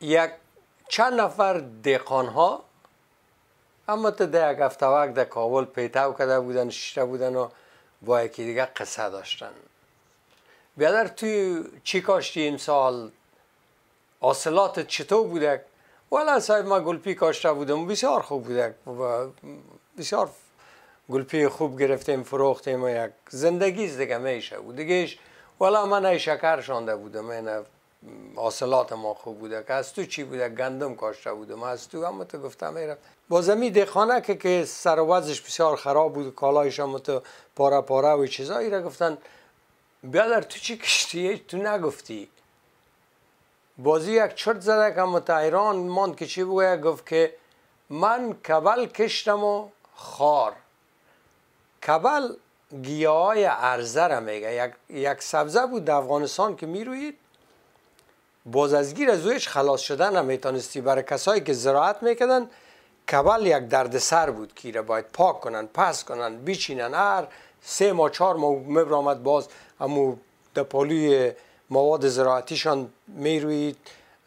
یک چند نفر دیقان ها اما تا ده یک هفته وقت در کابل پیتاو کده بودن شیشه بودن و با یکی دیگه قصه داشتن. بیادر توی چی کاشتی این سال؟ حاصلات چطور بوده؟ والا صاحب ما گلپی کاشته بودم بسیار خوب بوده. بسیار گلپی خوب گرفتیم فروختیم و یک زندگی دیگه میشه بود. دیگهش والا من ای شکر شانده بودم حاصلات ما خوب بوده که از تو چی بوده؟ گندم کاشته بودم از تو اما تو گفتم میرم با زمین دخانه که که سر بسیار خراب بود کالایش هم تو پاره پاره و چیزایی را گفتن. بیادر تو چی کشتی؟ تو نگفتی. بازی یک چرت زده که متحیران ماند که چی بگوید؟ گفت که من کبل کشتم و خار. کبل گیاه عرضه را میگه. یک, یک سبزه بود در افغانستان که می‌روید باز از گیر از اویش خلاص شدن نمی‌تونستی برای کسایی که زراعت می‌کردن کبل یک دردسر بود که را باید پاک کنن پس کنن بیچینن. هر سه ماه چهار ماه مبرامد باز امو دپالوی مواد زراعتیشان می‌روید.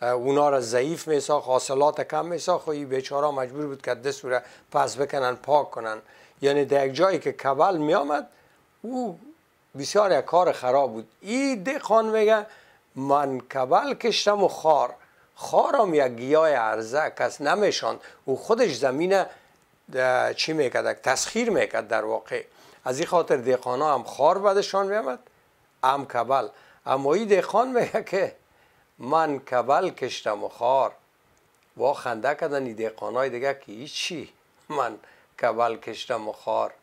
اونا را ضعیف میساخت حاصلات کم میساخت. و این بیچاره مجبور بود که دست را پس بکنن پاک کنن. یعنی در یک جایی که کبل می آمد او بسیار یک کار خراب بود. این دخان میگه من کبل کشتم و خار. خارم یک گیاه عرضه کس نمیشاند او خودش زمین چی می‌کرد؟ تسخیر می‌کرد در واقع. از این خاطر دیخانا هم خار بدشان میامد هم کبل. اما این دیخان میگه که من کبل کشتم و خار. و خنده کردن این دیخانای دیگه که چی. من کبل کشتم و خار.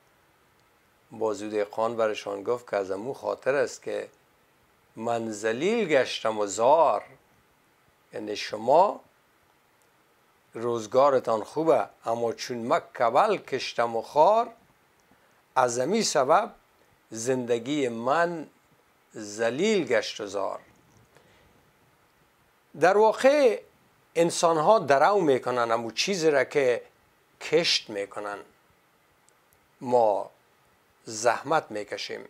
بازو دیخان برشان گفت که از امو خاطر است که من زلیل گشتم و زار. یعنی شما روزگارتان خوبه اما چون من کبل کشتم و خار از امی سبب زندگی من زلیل گشت و زار. در واقع انسان ها درو می‌کنن امو چیزی را که کشت می‌کنن. ما زحمت می‌کشیم.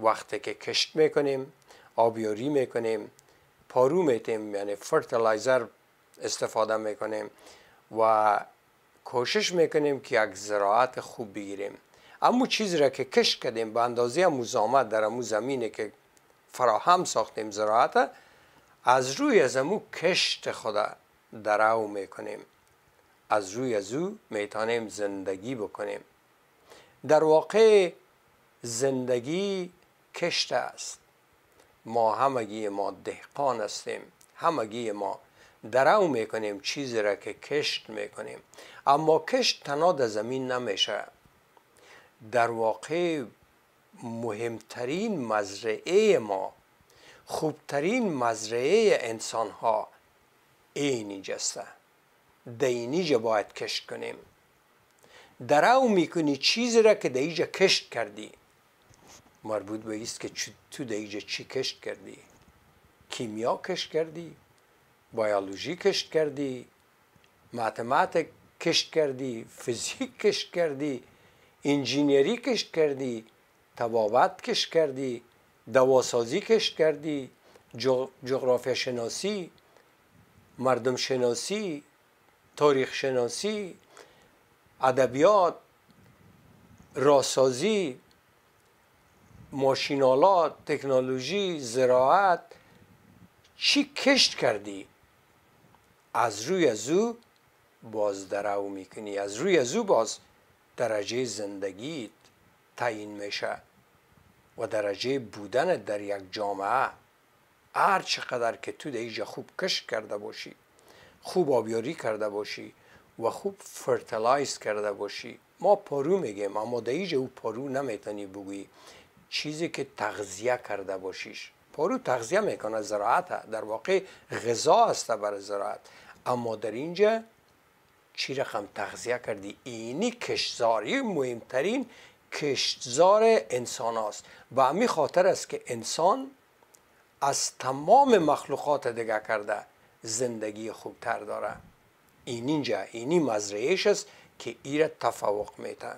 وقتی که کشت می‌کنیم آبیاری می‌کنیم پارو میتیم یعنی فرتلایزر استفاده می‌کنیم و کوشش می‌کنیم که یک زراعت خوب بگیریم. اما چیزی را که کشت کردیم به اندازه مزامت در امو زمینی که فراهم ساختیم زراعت از روی از امو کشت خدا درو می‌کنیم. از روی از او می‌تونیم زندگی بکنیم. در واقع زندگی کشت است. ما همگی ما دهقان هستیم. همگی ما درو می‌کنیم چیزی را که کشت می‌کنیم. اما کشت تنها در زمین نمیشه. در واقع مهمترین مزرعه ما خوبترین مزرعه انسان ها اینجاسته اینجا باید کشت کنیم. درو می‌کنی چیزی را که اینجا کشت کردی. مربوط به است که تو اینجا چی کشت کردی؟ کیمیا کشت کردی؟ بیولوژی کشت کردی؟ ماتماتیک کشت کردی؟ فیزیک کشت کردی؟ انجینیری کشت کردی؟ تبابت کشت کردی؟ دواسازی کشت کردی؟ جغرافیا شناسی؟ مردم شناسی؟ تاریخ شناسی؟ ادبیات؟ راسازی؟ ماشینالات تکنولوژی زراعت چی کشت کردی؟ از روی از او باز درو می‌کنی از روی از او باز درجه زندگیت تعیین میشه و درجه بودن در یک جامعه هر چقدر که تو در خوب کشت کرده باشی خوب آبیاری کرده باشی و خوب فرتلایز کرده باشی ما پارو میگیم اما در او پارو نمی‌تونی بگویی. چیزی که تغذیه کرده باشیش. پارو تغذیه می‌کنه زراعت در واقع غذا است برای زراعت. اما در اینجا چی رقم تغذیه کردی؟ اینی کشزاری مهمترین کشتزار انسان است و همین خاطر است که انسان از تمام مخلوقات دیگه کرده زندگی خوبتر داره. این اینجا اینی مزرعهش است که ایره تفوق میته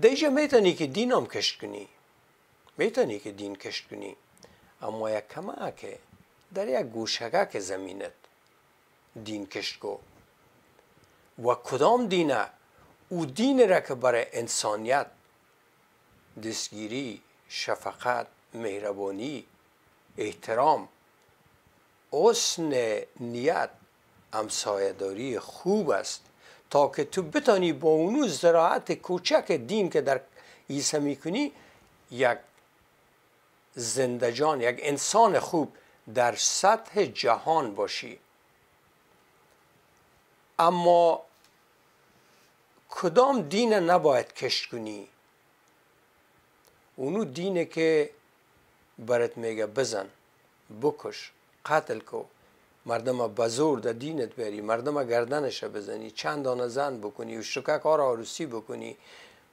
دیجا می‌تونی که دین هم کشت کنی می‌تونی که دین کشت کنی اما یک کمه که در یک گوشگک زمینت دین کشتگو و کدام دینه او دین را که برای انسانیت دستگیری شفقت مهربانی احترام حسن نیت همسایهداری خوب است تا که تو بتانی با اونو زراعت کوچک دین که در عیسی می‌کنی یک زندجان یک انسان خوب در سطح جهان باشی. اما کدام دین نباید کشت کنی؟ اونو دینه که برات میگه بزن بکش قتل کو. مردم بزور در دینت بری مردم گردنش بزنی چند دانه زن بکنی و شکه کار آروسی بکنی.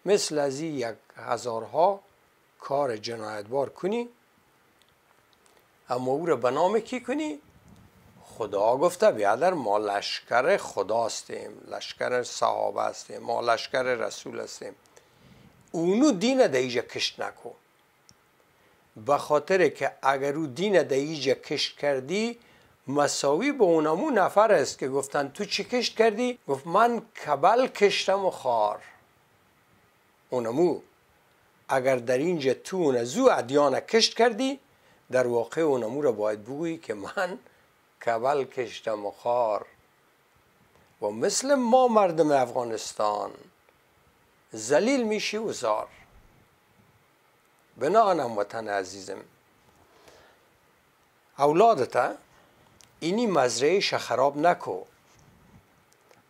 مثل از یک هزارها کار جنایتبار کنی اما او را به نام کی کنی؟ خدا گفته بیادر ما لشکر خدا هستیم لشکر صحابه هستیم ما لشکر رسول هستیم. اونو دین دیجا کشت نکو به خاطر که اگر او دین دیجا کشت کردی مساوی به اونمو نفر است که گفتن تو چی کشت کردی؟ گفت من کبل کشتم و خار. اونمو اگر در اینجا تو اون زو ادیان کشت کردی در واقع اونمو را باید بگویی که من کبل کشتم و خار. و مثل ما مردم افغانستان زلیل میشی و زار. بناهنم وطن عزیزم. اولادتا اینی مزرعه خراب نکو.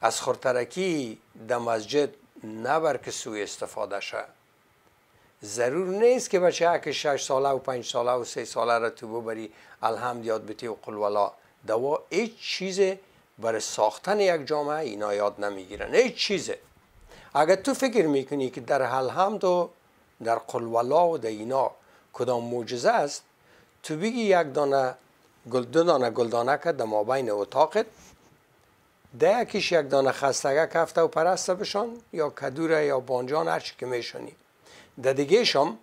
از خورترکی در مسجد نبر که سوی استفاده شه. ضرور نیست که بچه که شش ساله و پنج ساله و سه ساله را تو ببری الحمد یاد بتی و قلولا دوا هیچ چیز برای ساختن یک جامعه اینا یاد نمی‌گیرن هیچ چیزه اگر تو فکر می‌کنی که در الحمد و در قلولا و در اینا کدام معجزه است تو بگی یک دانه گل دو دانه گلدانه که در مابین اتاقت ده یکیش یک دانه خستگه کفته و پرسته بشان یا کدوره یا بانجان هرچی که میشانی در دیگه شم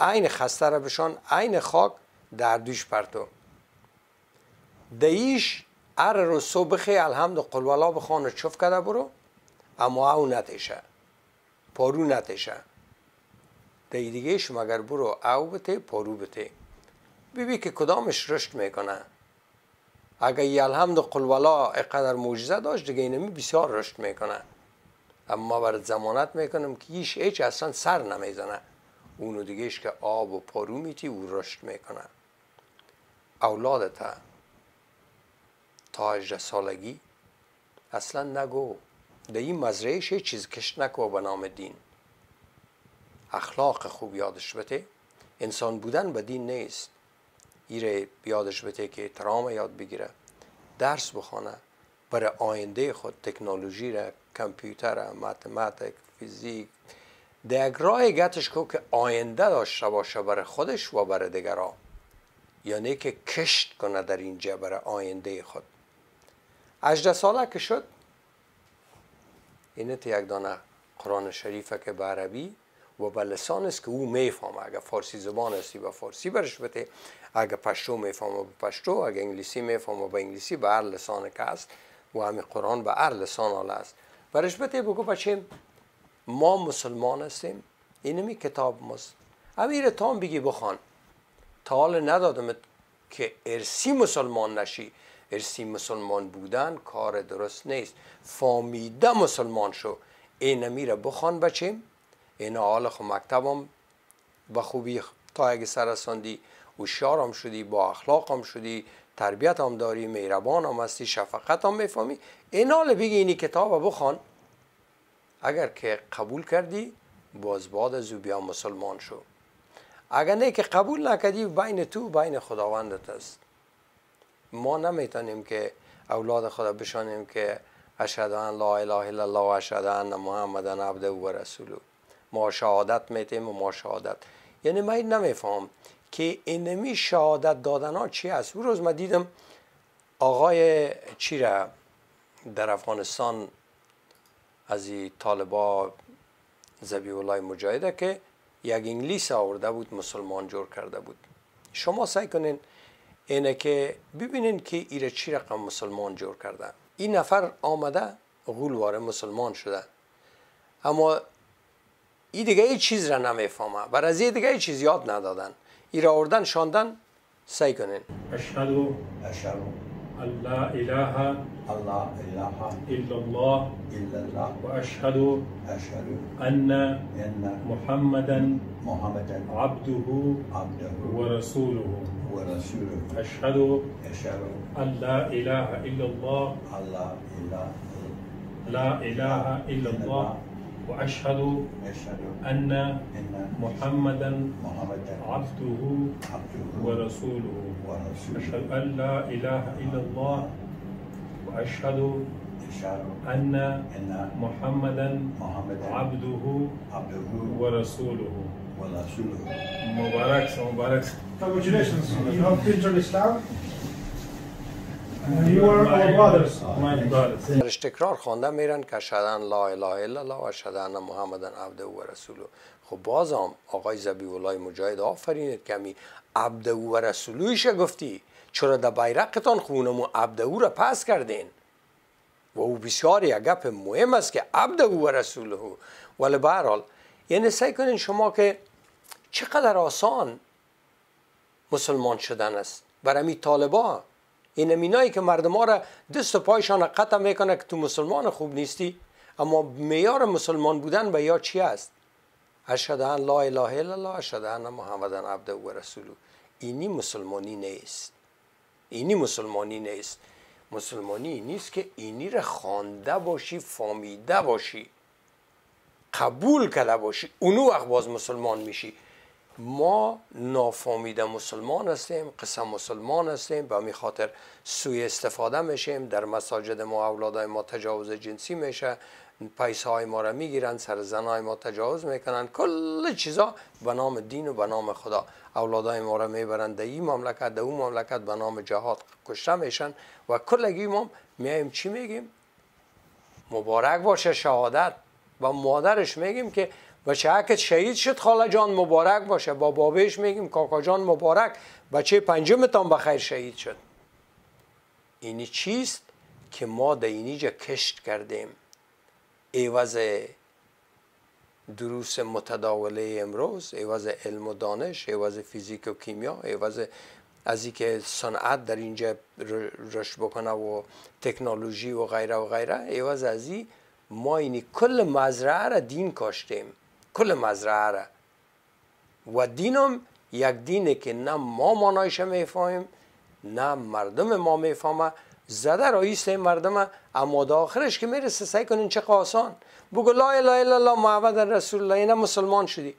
عین خسته را بشان عین خاک در دوش پرتو. دیش ار رو صبح الحمد قلوالا بخوان چف کرده برو اما او نتیشه پارو نتیشه دی دیگه شما اگر برو او بته پارو بته. ببی که کدامش رشد می‌کنه؟ اگر ی الحمد قلولا اقدر معجزه داشت دیگه اینمی بسیار رشد می‌کنه. اما برات زمانت می‌کنم که هیچ هیچ اصلا سر نمی‌زنه. اونو دیگهش که آب و پارو میتی او رشد می‌کنه. اولادت تا 18 سالگی اصلا نگو. در این مزرعهش چیز کش نکو به نام دین. اخلاق خوب یادش بته انسان بودن به دین نیست. ایره یادش بته که احترام یاد بگیره. درس بخونه. برای آینده خود تکنولوژی را کمپیوتر ماتماتیک فیزیک. در راه گتش کو که آینده داشته باشه برای خودش و برای دیگران. یعنی که کشت کنه در اینجا برای آینده خود. 18 ساله که شد. اینت یک دانه قرآن شریفه که به عربی و به لسان است که او می‌فهمه. اگر فارسی زبان هستی به فارسی برش بده. اگر پشتو می‌فهمه به پشتو. اگر انگلیسی می‌فهمه به انگلیسی به هر لسان که است و همین قرآن به هر لسان حال است. برش بده بگو بچه ما مسلمان هستیم. اینمی کتاب مست امیر تام بگی بخوان. تا حال ندادم که ارسی مسلمان نشی. ارسی مسلمان بودن کار درست نیست. فامیده مسلمان شو. اینمی را بخوان بچیم این حال خو مکتبم به خوبی. تا اگه سرساندی و شدی با اخلاق هم شدی تربیت هم داری مهربان هم هستی شفقت هم می‌فهمی این حال بگی اینی کتاب بخوان. اگر که قبول کردی باز بعد از بیا مسلمان شو. اگر نه که قبول نکردی بین تو بین خداوندت است. ما نمی‌تونیم که اولاد خدا بشانیم که اشهد ان لا اله الا الله و اشهد ان محمدن عبده و رسوله. ما شهادت میتیم و ما شهادت. یعنی من نمیفهم که اینمی شهادت دادن ها چی است روز من دیدم آقای چی را در افغانستان از این طالبا زبی الله مجاهده که یک انگلیس آورده بود مسلمان جور کرده بود. شما سعی کنین اینه که ببینین که ایره چی رقم مسلمان جور کرده. این نفر آمده غول مسلمان شده. اما این دیگه ای چیز را نمی‌فهمه بر از دیگه ای چیز یاد ندادن. ای را آوردن شاندن سعی کنین. اشهدو أشهد ان لا اله لا إله الا الله إلا الله واشهد أشهد ان أن محمدا محمدا عبده عبده ورسوله ورسوله اشهد أشهد ان لا اله الا الله لا إله لا اله الا الله وأشهد أشهد أن أن محمدا عبده عبده ورسوله. أشهد أن لا إله إلا الله. وأشهد أشهد أن محمدا عبده عبده ورسوله. ورسوله. مبارك مبارك. Congratulations, you have entered Islam. درش تکرار خوانده میرن که اشهدن لا اله الا الله و اشهدن محمد عبده و رسوله خب بازم آقای زبی الله مجاهد آفرینید کمی عبده و رسولویش گفتی. چرا در بیرقتان خونمو عبده را پس کردین؟ و او بسیار یک گپ مهم است که عبده و رسوله. ولی به هر حال یعنی سعی کنین شما که چقدر آسان مسلمان شدن است. برای طالبا این امینایی که مردم ها را دست و پایشان قطع می‌کنه که تو مسلمان خوب نیستی اما میار مسلمان بودن به یا چی است اشهد ان لا اله الا الله اشهد ان محمد عبده و رسوله اینی مسلمانی نیست اینی مسلمانی نیست مسلمانی نیست که اینی را خوانده باشی فامیده باشی قبول کرده باشی اونو وقت باز مسلمان میشی ما نافامیده مسلمان هستیم قسم مسلمان هستیم. به می خاطر سوی استفاده میشیم در مساجد ما اولادای ما تجاوز جنسی میشه. پیسه های ما را می‌گیرن سر زنای ما تجاوز می‌کنن. کل چیزا به نام دین و به نام خدا. اولادای ما را می‌برن در این مملکت در اون مملکت به نام جهاد کشته میشن و کلگی ما میایم چی میگیم؟ مبارک باشه شهادت. با مادرش میگیم که بچه شهید شد خاله جان مبارک باشه. با بابش میگیم کاکا جان مبارک. بچه پنجمتان بخیر شهید شد. اینی چیست که ما در اینیجا کشت کردیم؟ ایوز دروس متداوله امروز ایوز علم و دانش ایوز فیزیک و کیمیا ایوز از اینکه صنعت در اینجا رشد بکنه و تکنولوژی و غیره و غیره. ایوز از این ما اینی کل مزرعه را دین کاشتیم. کل مزرعه را. و دینم یک دینه که نه ما مانایش می‌فهمیم نه مردم ما می‌فهمه. زده رایست این مردم اما آخرش که می‌رسه سعی کنین چه آسان بگو لا اله الا الله محمد رسول الله اینا مسلمان شدی.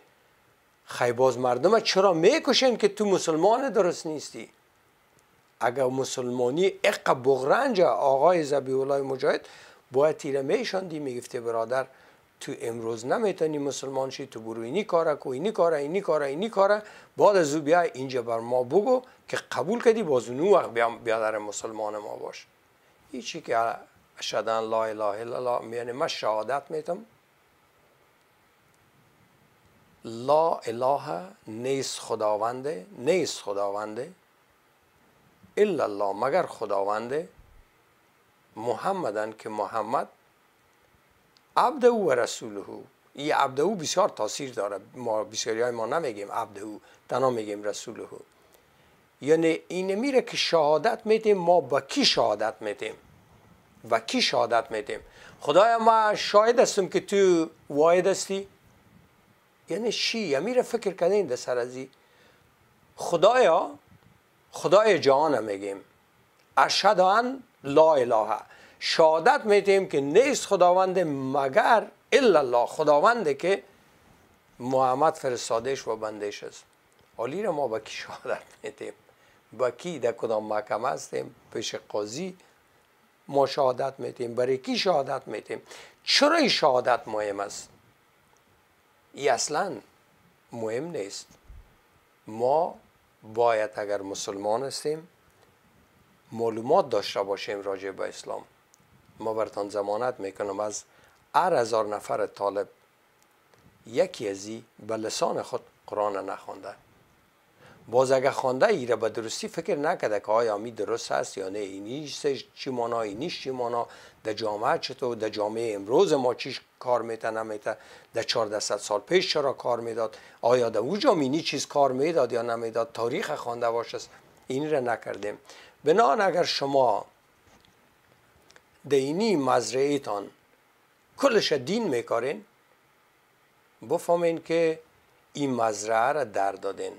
خیباز مردم چرا می‌کشین که تو مسلمان درست نیستی؟ اگر مسلمانی اق بغرنج آقای زبی الله مجاهد باید تیره میشاندی می‌گفته برادر. تو امروز نمی‌تونی مسلمان شی تو برو اینی کاره کو اینی کاره اینی کاره اینی کاره بعد از او اینجا بر ما بگو که قبول کردی باز اون وقت بیا در مسلمان ما باش. هیچی که اشهدن لا اله الا الله یعنی من شهادت میتم لا اله نیست خداونده نیست خداونده الا الله مگر خداونده محمدن که محمد عبد او و رسوله. این عبد او بسیار تاثیر داره. ما بسیاری های ما نمیگیم عبد او تنها میگیم رسوله. یعنی این میره که شهادت میدیم ما با کی شهادت میدیم؟ و کی شهادت میدیم؟ خدایا ما شاهد هستم که تو واحد هستی؟ یعنی چی؟ میره فکر کردین در سر ازی خدایا خدای جهان میگیم. اشهد ان لا اله. شهادت میتیم که نیست خداوند مگر الا الله. خداونده که محمد فرستادش و بندش است. حالی را ما با کی شهادت میتیم با کی در کدام محکمه هستیم؟ پیش قاضی ما شهادت میتیم برای کی شهادت میتیم چرا این شهادت مهم است؟ ای اصلا مهم نیست. ما باید اگر مسلمان هستیم معلومات داشته باشیم راجع به اسلام. ما برتان زمانت می‌کنم از هر هزار نفر طالب یکی ازی به لسان خود قرآن نخوانده باز اگه خوانده ای را به درستی فکر نکرده که آیا می درست هست یا نه اینیش چی مانا اینیش چی مانا در جامعه چطور؟ در جامعه امروز ما چیش کار میته نمیته؟ در 1400 سال پیش چرا کار می‌داد؟ آیا در او جامعه چیز کار می‌داد یا نمی‌داد؟ تاریخ خوانده باشه این را نکردیم. بنان اگر شما دینی مزرعیتان کلش دین میکارین؟ بفهمین که این مزرعه را در دادین.